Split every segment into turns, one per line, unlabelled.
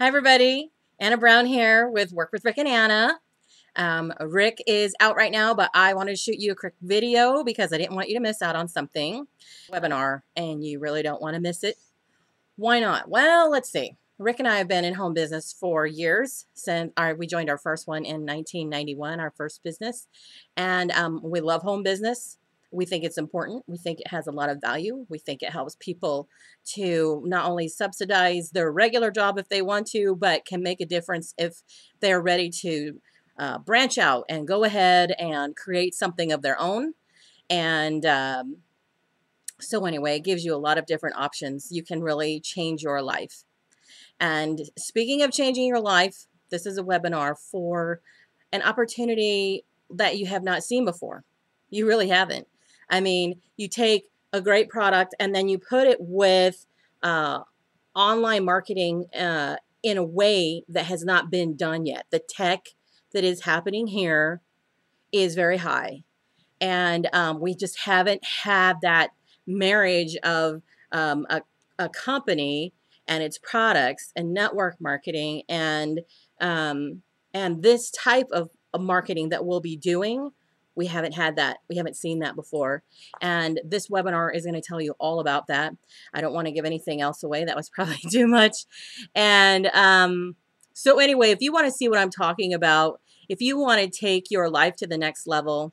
Hi, everybody. Anna Brown here with Work with Rick and Anna. Um, Rick is out right now, but I wanted to shoot you a quick video because I didn't want you to miss out on something. Webinar, and you really don't want to miss it. Why not? Well, let's see. Rick and I have been in home business for years since our, we joined our first one in 1991, our first business. And um, we love home business. We think it's important. We think it has a lot of value. We think it helps people to not only subsidize their regular job if they want to, but can make a difference if they're ready to uh, branch out and go ahead and create something of their own. And um, so, anyway, it gives you a lot of different options. You can really change your life. And speaking of changing your life, this is a webinar for an opportunity that you have not seen before. You really haven't. I mean, you take a great product and then you put it with uh, online marketing uh, in a way that has not been done yet. The tech that is happening here is very high. And um, we just haven't had that marriage of um, a, a, company and its products and network marketing and um, and this type of, marketing that we'll be doing we haven't had that. We haven't seen that before. And this webinar is going to tell you all about that. I don't want to give anything else away. That was probably too much. And um, so anyway, if you want to see what I'm talking about, if you want to take your life to the next level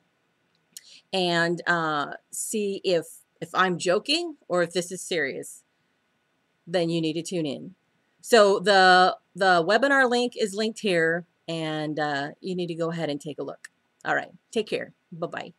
and uh, see if if I'm joking or if this is serious, then you need to tune in. So the the webinar link is linked here, and uh, you need to go ahead and take a look. All right, take care. Bye bye.